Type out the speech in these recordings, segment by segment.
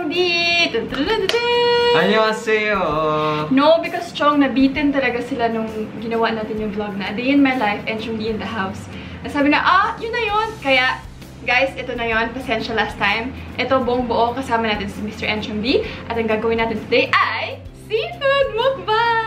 and Chong D. Dun, dun, dun, dun, dun. Annyeonghaseyo! No, because Chong, nabitin talaga sila nung ginawa natin yung vlog na A Day in My Life and Chong D in the House. Nasabi na, ah, yun na yun. Kaya, guys, ito na yun. Pasensya last time. Ito, buong buo kasama natin si Mr. D. At ang gagawin natin today ay seafood mukbang!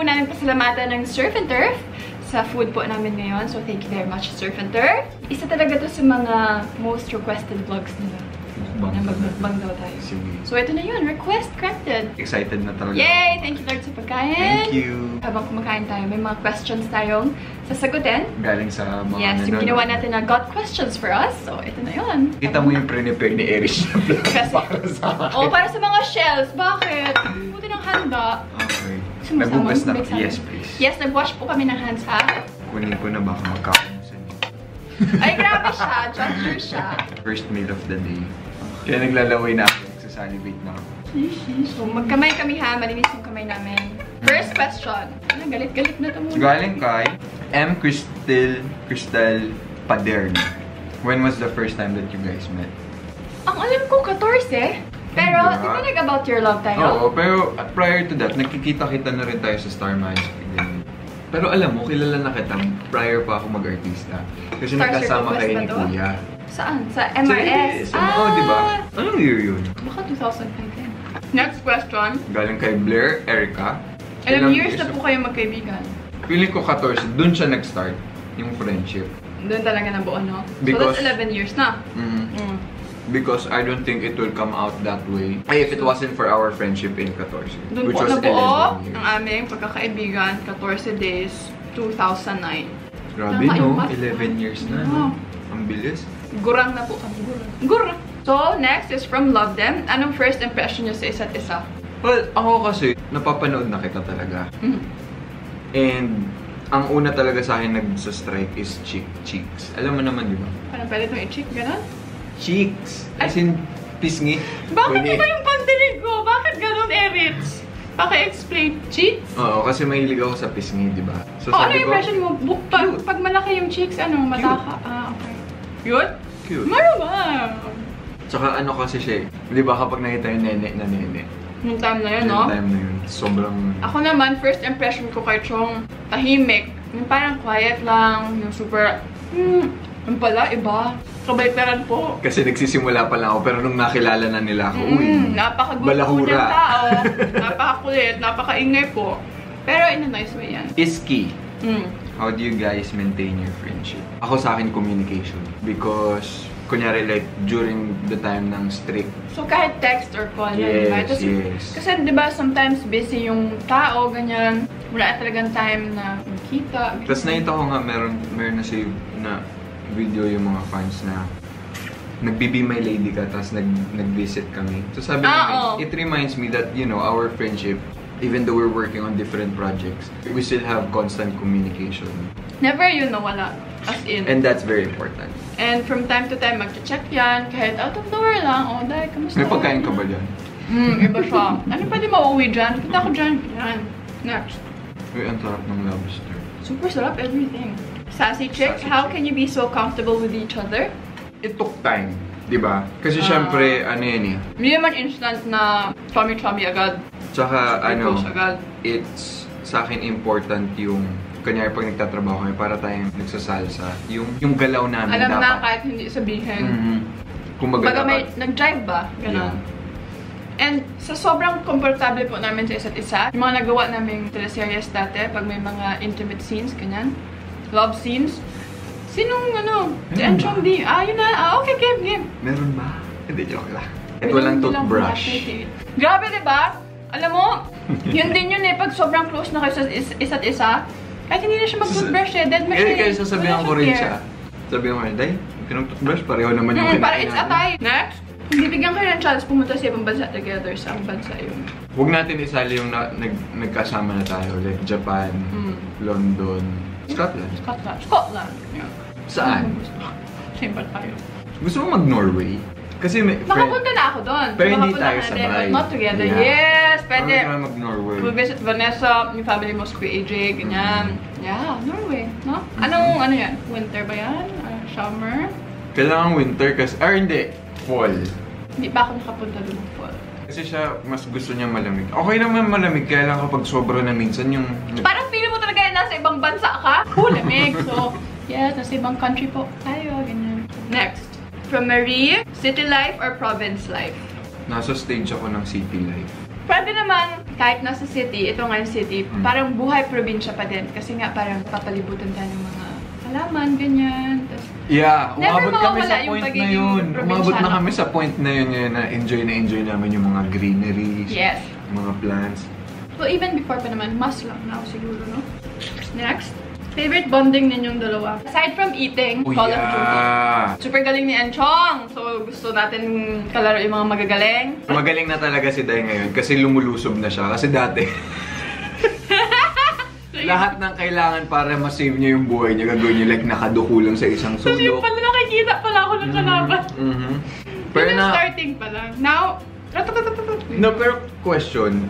Po namin pasalamatan ng Surf and Turf sa food po namin ngayon. So, thank you very much, Surf and Turf. Isa talaga to sa mga most requested vlogs nila. Mukbang Na magmukbang daw tayo. Sige. So, ito na yun. Request granted. Excited na talaga. Yay! Thank you, Lord, sa pagkain. Thank you! Habang kumakain tayo, may mga questions tayong sasagutin. Galing sa mga Yes, yung ginawa natin na got questions for us. So, ito na yun. Kita mo yung prepare ni Erich na para sa akin. Oh, para sa mga shells. Bakit? Buti ng handa. Nagugas na. Yes, please. Yes, nag-wash po kami ng hands, ha? Kunin ko na baka magkakamusan niyo. Ay, grabe siya. Judger siya. First meal of the day. Kaya naglalaway na ako. Nagsasalivate na ako. So, magkamay kami ha. Malinis yung kamay namin. First question. Ano, galit-galit na ito muna. Galing kay M. Crystal Crystal Paderno. When was the first time that you guys met? Ang alam ko, 14. Pero, Diba? di ba nag-about your love tayo? Oo, pero prior to that, nagkikita-kita na rin tayo sa Star Magic. Pero alam mo, kilala na kita prior pa ako mag-artista. Kasi Star nagkasama kayo ni? Kuya. Saan? Sa Sa MRS? ABS. Oo, di ba? Anong year yun? Baka 2005 din. Next question. Galing kay Blair, Erica. Ilang Ilang years na po kayo magkaibigan? Feeling ko 14, dun siya nag-start yung friendship. Doon talaga nabuo, no? Because- so, that's 11 years na. Mhm. Mm. Because I don't think it will come out that way. Ay, if it wasn't for our friendship in 14. Doon which po was nabuo 11 years. ang aming pagkakaibigan, 14 days, 2009. Grabe Tama, no, yung math. 11 years na. No? Ang bilis. Gurang na po kami. Gurang. Gurang. So, next is from Love Them. Anong first impression niyo sa isa't isa? Well, ako kasi, napapanood na kita talaga. Mm. And, ang una talaga sa akin nagsa-strike is cheek, cheeks. Alam mo naman, di ba? Parang pwede itong i-check, gano'n? Cheeks! As in, pisngi. Bakit Pwede. iba yung pandinig ko? Bakit gano'n, Erits? Paki-explain. Cheeks? Oo, kasi mahilig ako sa pisngi, di ba? So, oh, ano yung impression mo? Bu- pag, pag malaki yung cheeks, ano, mataka? Ah, okay. Cute? Cute. Malamang. Tsaka ano kasi siya eh. Di ba kapag nakita yung nene na nene, Yung time na yun, yung no? time na yun, sobrang... Ako naman, first impression ko kay Chong, tahimik. Yung parang quiet lang, yung super, hmm, yung pala, iba. Kabaitaran po. Kasi nagsisimula pa lang ako, pero nung nakilala na nila ako, uy, Mm, napakagusto po balahura. niyang tao. Napakakulit, napakaingay po. Pero in a nice way yan. Iski. Mm. How do you guys maintain your friendship? Ako sa akin, communication. Because, kunyari like, during the time ng strict, So kahit text or call Yes, di ba? Tas- yes. Kasi di ba sometimes busy yung tao, ganyan. Wala talagang time na magkita. Tapos nakita ko nga meron, meron na save na video yung mga fans na nagbibi my lady ka tapos nag, nag-visit kami. So sabi Ah, niya, oo. it reminds me that, you know, our friendship, even though we're working on different projects, we still have constant communication. Never yun nawala. As in. And that's very important. And from time to time, mag-check yan. Kahit out of nowhere lang. Oh, dahil, kamusta? May pagkain ka ba dyan? Hmm, iba siya. ano pwede mauwi dyan? Punta ko dyan. Yan. Next. Uy, ang sarap ng lobster. Super sarap everything. Sassy chicks, Sassy how chick. can you be so comfortable with each other? It took time, di ba? Kasi Ah. syempre, ano yun eh. Hindi naman instant na chummy-chummy agad. Tsaka, ano, agad. it's sa akin important yung kanyari pag nagtatrabaho kami para tayong nagsasalsa yung yung galaw namin Alam na dapat kahit hindi sabihin. Mhm. kumbaga Baga may dapat nag-drive ba? Ganon. And sa sobrang komportable po namin sa isa't isa, yung mga nagawa naming teleseries dati, pag may mga intimate scenes, ganyan, love scenes, sinong ano, si Enchong? D, ah, yun na, ah, okay, game, game. meron ba? hindi joke lang at walang toothbrush. Grabe, di ba? Alam mo, yun din yun eh, pag sobrang close na kayo sa is- isa't isa, kahit hindi na siya mag-toothbrush eh, dead siya eh kaya sasabihan ko rin siya sabihan ko rin day pinag-toothbrush pareho naman yung kinain para it's a natin." tie. Next, bibigyan kayo ng chance pumunta sa ibang bansa together. Sa bansa yun? huwag natin isali yung na, nag, nagkasama na tayo like Japan Mm. London Scotland Scotland. Scotland. Yeah. Saan? Pa tayo. gusto mo mag-Norway Kasi may friend... Nakapunta na ako doon. Pero hindi Nakapunta tayo sabay. but Not together. Yeah. Yes! Pwede. Parang tayo mag-Norway. We'll visit Vanessa, yung family mo, si AJ, ganyan. Yeah, Norway, no? Anong, ano yan? Winter ba yan? Uh, summer? Kailangan winter kasi... Or hindi, fall. Hindi pa ako nakapunta doon ng fall. Kasi siya, mas gusto niya malamig. Okay naman malamig, kaya lang kapag sobra na minsan yung... Parang feeling mo talaga na nasa ibang bansa ka. Oh, lamig. So, yeah, nasa ibang country po tayo, ganyan. Next. From Marie, city life or province life? Nasa stage ako ng city life. Pwede naman, kahit nasa city, ito nga yung city, Mm. parang buhay probinsya pa din. Kasi nga parang papalibutan tayo ng mga halaman, ganyan. Yeah, Never umabot kami sa yung point na pagiging yun. Umabot na kami sa point na yun ngayon na enjoy na enjoy namin yung mga greeneries, yes. mga plants. Well, even before pa naman, mas lang now siguro, no? Next. Favorite bonding ninyong dalawa? Aside from eating, Oh, Call of Duty. yeah. Super galing ni Enchong! So, gusto natin kalaro yung mga magagaling. Magaling na talaga si Day ngayon kasi lumulusob na siya. Kasi dati, lahat ng kailangan para ma-save niya yung buhay niya, gagawin niya like nakaduko lang sa isang Kasi yung sulok. pala nakikita pala ako ng kalaban. Mhm. Pero Pero na, starting pa lang. Now, no, pero question,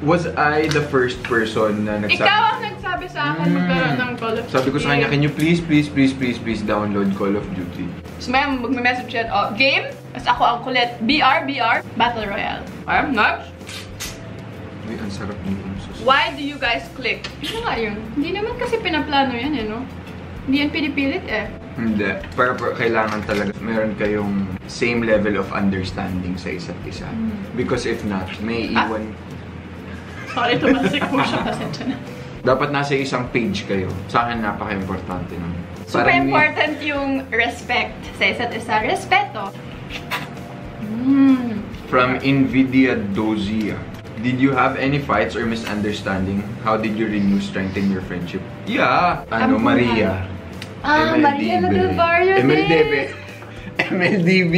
was I the first person na nagsabi? ikaw ang nagsabi sa akin Mm. magkaroon ng Call of Duty. Sabi ko sa kanya, can you please, please, please, please, please download Call of Duty? So, may magme-message yan, oh, game? Tapos ako ang kulit, BR, BR, Battle Royale. Okay, next. Uy, ang sarap sus. Why do you guys click? Ano nga yun? Hindi naman kasi pinaplano yan eh, no? Hindi yan pinipilit eh. Hindi. Pero, pero kailangan talaga meron kayong same level of understanding sa isa't isa. Mm. Because if not, may Ah. iwan... Sorry, tumasik po siya pasensya na. Dapat nasa isang page kayo. Sa akin, napaka-importante nun. Super Parang may- important yung respect sa isa't isa. Respeto. Mm. From Nvidia Dozia. Did you have any fights or misunderstanding? How did you renew strength in your friendship? Yeah. Ano. Maria. Ah, Maria na del Barrio MLDB. MLDB.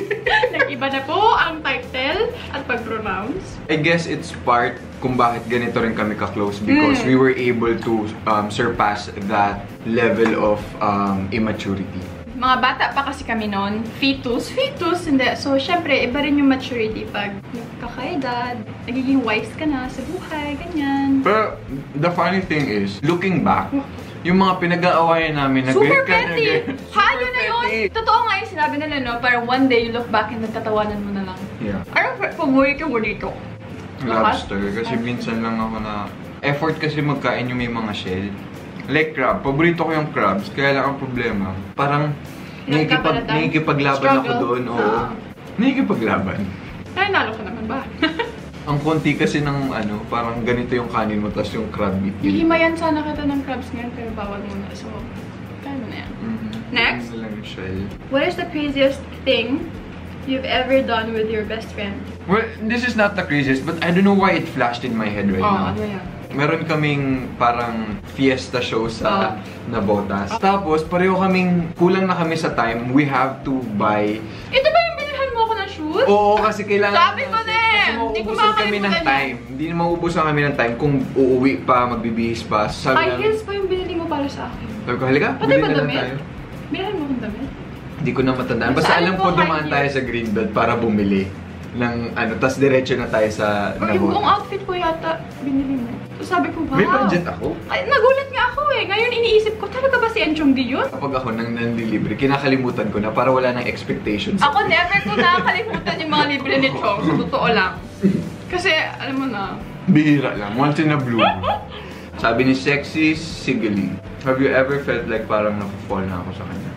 Nag-iba na po ang title at pag-pronounce. I guess it's part kung bakit ganito rin kami ka-close because Mm. we were able to um, surpass that level of um, immaturity. Mga bata pa kasi kami noon. Fetus. Fetus, hindi. So, syempre, iba rin yung maturity pag kakaedad, nagiging wise ka na sa buhay, ganyan. Pero the funny thing is, looking back, yung mga pinag-aawayan namin na Super ganyan ka na petty! Ha, yun na yun! Totoo nga yung sinabi nila, no? Parang one day you look back and nagtatawanan mo na lang. Yeah. Anong paborito mo dito? Lobster. Kasi minsan lang ako na... Effort kasi magkain yung may mga shell. Like crab. Paborito ko yung crabs. Kaya lang ang problema. Parang nakikipag, nakikipaglaban ako doon. Oo. Ah. Nakikipaglaban. Ay, nalo ka naman ba? Ang konti kasi ng ano, parang ganito yung kanin mo, tapos yung crab meat. Hihimayan sana kita ng crabs ngayon, pero bawal muna. So, kaya mo na yan. Next. Ano lang yung shell. What is the craziest thing you've ever done with your best friend? Well, this is not the craziest, but I don't know why it flashed in my head right oh, now. ano yan? Meron kaming parang fiesta show sa Ah. Nabotas. Tapos, pareho kaming, kulang na kami sa time. We have to buy Ito ba yung binilhan mo ako ng shoes? Oo, kasi kailangan... Sabi ko na eh! Kasi Hindi ko mauubusan kami ng makakalimutan time. Hindi na mauubusan kami ng time kung uuwi pa, magbibihis pa. Sabi Ay, namin, heels pa yung binili mo para sa akin. sabi ko, halika, Pati bili ba na lang damit? tayo. Binilhan mo akong damit? Hindi ko na matandaan. Basta alam ko, ko high dumaan tayo sa Greenbelt para bumili ng ano, tas diretso na tayo sa Or yung buong outfit ko yata binili mo. So sabi ko, wow. May budget ako. Ay, nagulat nga ako eh. Ngayon iniisip ko, talaga ba si Enchong Di yun? Kapag ako nang nanlilibre, kinakalimutan ko na para wala nang expectations. Ako never ko nakakalimutan yung mga libre ni Chong. Sa totoo lang. Kasi, alam mo na, Bihira lang. Once in a blue. Sabi ni Sexy Sigali, have you ever felt like parang nafe-fall na ako sa kanya?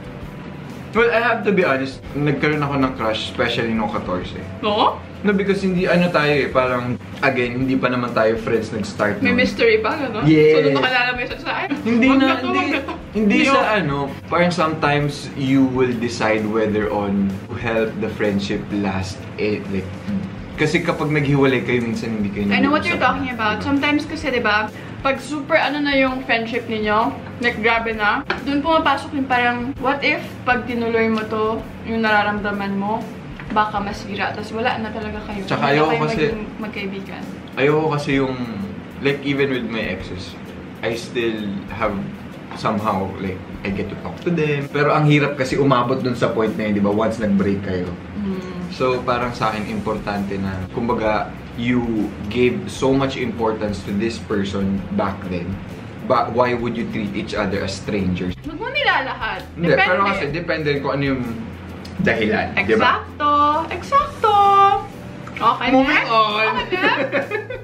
Well, I have to be honest, nagkaroon ako ng crush, especially nung 14. no? No, because hindi ano tayo eh, parang, again, hindi pa naman tayo friends nag-start May nun. mystery pa, gano'n? Yes. So, nung nakalala mo yun sa ay, Hindi na, to, hindi, to. hindi sa ano, parang sometimes you will decide whether on to help the friendship last, eh, like, kasi kapag naghiwalay kayo, minsan hindi kayo I know what you're talking about. Sometimes kasi, di ba, pag super ano na yung friendship ninyo, like grabe na, dun pumapasok yung parang, what if pag tinuloy mo to, yung nararamdaman mo, baka masira, tapos wala na talaga kayo. Tsaka ayoko kayo kasi- magkaibigan. Ayoko kasi yung, like even with my exes, I still have somehow, like, I get to talk to them. Pero ang hirap kasi umabot dun sa point na yun, di ba, once nag-break kayo. Mm. So, parang sa akin, importante na, kumbaga, you gave so much importance to this person back then. But why would you treat each other as strangers? Huwag mo nilalahat. Hindi, pero kasi depende kung ano yung dahilan, di ba? Eksakto. Eksakto. Okay Moving next. on. Okay.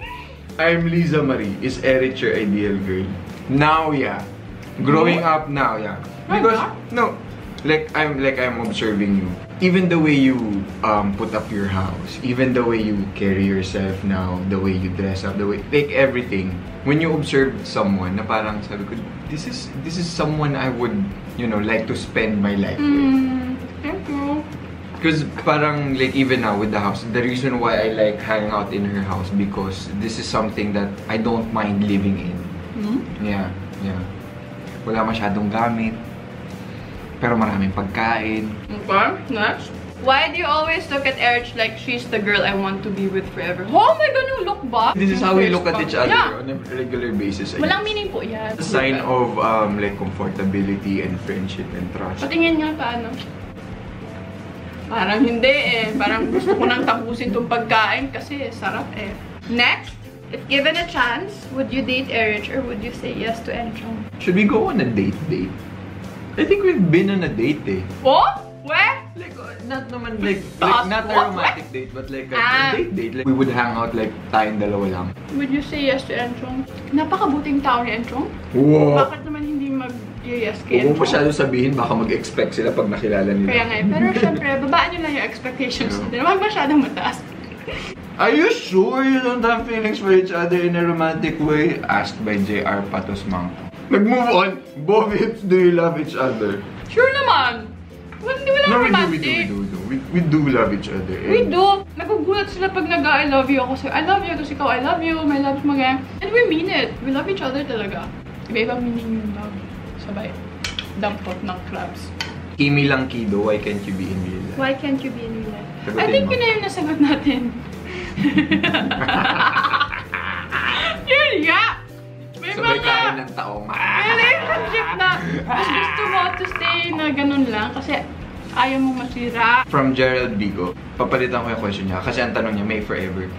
I'm Liza Marie. Is Eric your ideal girl? Now, yeah. Growing up now, yeah. Because no, like I'm like I'm observing you. Even the way you um put up your house, even the way you carry yourself now, the way you dress up, the way like everything. When you observe someone, na parang sabi ko, this is this is someone I would you know like to spend my life with. Mm, thank you. Because parang like even now with the house, the reason why I like hanging out in her house because this is something that I don't mind living in. Hmm? Yeah, yeah. Wala masyadong gamit. Pero maraming pagkain. Okay, next. Why do you always look at Erich like she's the girl I want to be with forever? Oh my god, you look back. This is how we look at each other Yeah. on a regular basis. I Walang guess. meaning po yan. It's a sign of um like comfortability and friendship and trust. Patingin nga paano. Parang hindi eh. Parang gusto ko nang tapusin tong pagkain kasi sarap eh. Next, if given a chance, would you date Erich or would you say yes to Enchong? Should we go on a date date? I think we've been on a date eh. Oh? Where? Like, uh, not naman like, like not a romantic date, but like a, Ah. a date date. Like, we would hang out like tayong dalawa lang. Would you say yes to Enchong? Napakabuting tao ni Enchong. Wow! Bakit naman hindi mag-yes kay Huwag mo Enchong? masyado sabihin, baka mag-expect sila pag nakilala nila. Kaya nga eh. Pero syempre, babaan nyo lang yung expectations Yeah. nila. Huwag masyadong mataas. Are you sure you don't have feelings for each other in a romantic way? Asked by J.R. Patos Mangko. Nag-move on. Both do you love each other? Sure naman! Hindi wala No, we do, romantic. we do, we do, we do. We, we do love each other. We And do. Nagugulat sila pag nag-I love you ako sa'yo. I love you. Tapos ikaw, I love you. My love mo ganyan. And we mean it. We love each other talaga. Iba-ibang meaning yung love. Sabay. Dampot ng clubs. Kimi lang kido, why can't you be in real life? Why can't you be in real life? Sagutin I think mo. yun na yung nasagot natin. yun nga! May Sabay mga kain ng taong. relationship na mas gusto mo to stay na ganun lang kasi ayaw mo masira. From Gerald Bigo, papalitan ko yung question niya kasi ang tanong niya, may forever.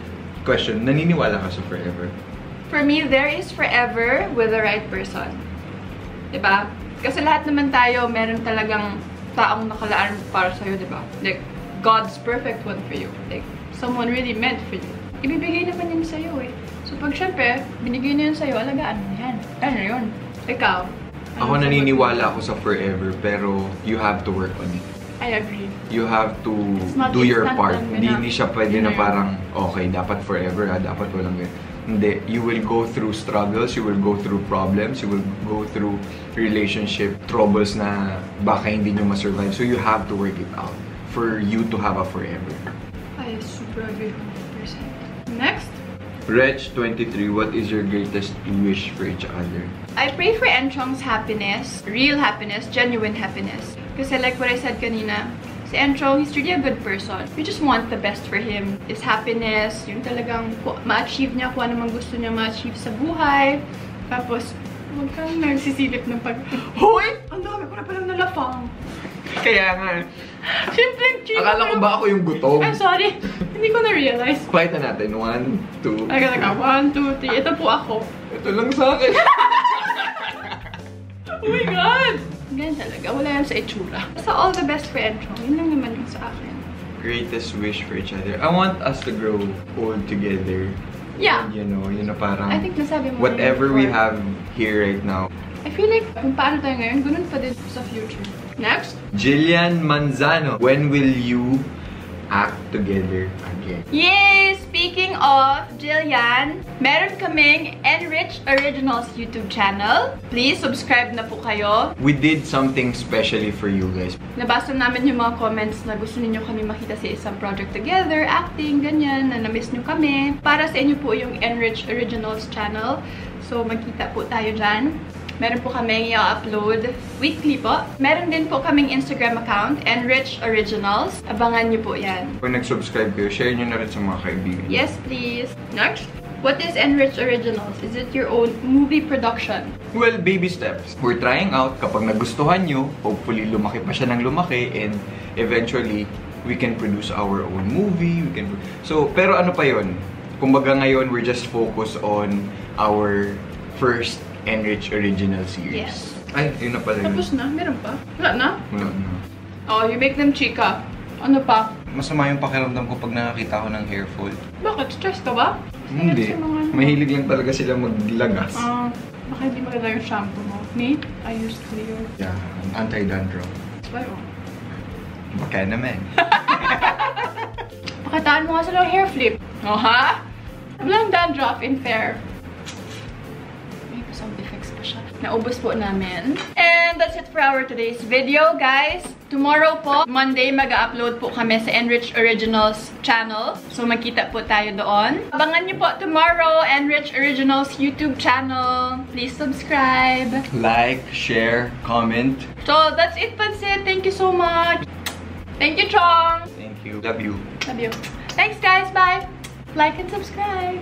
Question, naniniwala ka sa forever? For me, there is forever with the right person. Diba? Kasi lahat naman tayo, meron talagang taong nakalaan para sa'yo, diba? Like, God's perfect one for you. Like, someone really meant for you. Ibibigay naman yun sa'yo eh. So, pag syempre, binigay na yun sa'yo, alagaan mo yan. Ano yun? Ikaw? Ako sagot mo? naniniwala ako sa forever, pero you have to work on it. I agree. You have to do your part. Hindi, hindi siya pwede na parang, okay, dapat forever, ha, dapat walang ganyan. Hindi. You will go through struggles, you will go through problems, you will go through relationship troubles na baka hindi nyo ma-survive. So you have to work it out for you to have a forever. I super agree 100%. Next. Reg23, what is your greatest wish for each other? I pray for Enchong's happiness, real happiness, genuine happiness. Kasi like what I said kanina, si Enchong, he's really a good person. We just want the best for him. His happiness, yung talagang ma-achieve niya kung ano man gusto niya ma-achieve sa buhay. Tapos, huwag kang nagsisilip ng pag, Hoy! Ang dami ko na palang nalafang. Kaya nga. Simpleng chill. Akala ko ba ako yung gutom? I'm sorry. Hindi ko na-realize. Pakita natin. One, two. Aga, aga, one, two, three. Ito po ako. Ito lang sa akin. Oh my God! Ganyan talaga. Wala yan sa itsura. Basta all the best for Enchong. Yun lang naman yung sa akin. Greatest wish for each other. I want us to grow old together. Yeah. And, you know, yun na parang I think nasabi mo na whatever we have here right now. I feel like kung paano tayo ngayon, ganun pa din sa future. Next. Jillian Manzano, when will you act together again? Yay! Speaking of Jillian, meron kaming Enrich Originals YouTube channel. Please subscribe na po kayo. We did something specially for you guys. Nabasa namin yung mga comments na gusto ninyo kami makita sa isang project together, acting, ganyan, na na-miss nyo kami. Para sa inyo po yung Enrich Originals channel. So, magkita po tayo dyan. Meron po kaming i-upload weekly po. Meron din po kaming Instagram account, Enrich Originals. Abangan nyo po yan. Kung nag-subscribe kayo, share nyo na rin sa mga kaibigan. Yes, please. Next. What is Enrich Originals? Is it your own movie production? Well, baby steps. We're trying out. Kapag nagustuhan nyo, hopefully lumaki pa siya ng lumaki and eventually, we can produce our own movie, we can... So, pero ano pa yon? Kumbaga ngayon, we're just focused on our first Enrich Original series. Yes. Ay, yun na pala yun. Tapos na? Meron pa? Wala na? Wala na. Oh, you make them chika. Ano pa? Masama yung pakiramdam ko pag nakakita ko ng hair fall. Bakit? Stress ka ba? Hindi. Mga ano? Mahilig lang talaga sila maglagas. Ah, baka hindi maganda yung shampoo mo. Me? I use clear. Yeah, anti-dandruff. Why, oh. Baka naman. Pakitaan mo nga sa hair flip. Oh, ha? Walang dandruff in fair. Sound effects pa siya. Naubos po namin. And that's it for our today's video, guys. Tomorrow po, Monday, mag-upload po kami sa Enrich Originals channel. So, magkita po tayo doon. Abangan niyo po tomorrow, Enrich Originals YouTube channel. Please subscribe. like, share, comment. So, that's it, Pansit. Thank you so much. Thank you, Chong. Thank you. Love you. Love you. Thanks, guys. Bye. Like and subscribe.